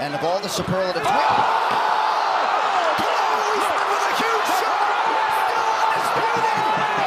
And of all the superlatives... Oh! Closed with a huge shot! Still undisputed!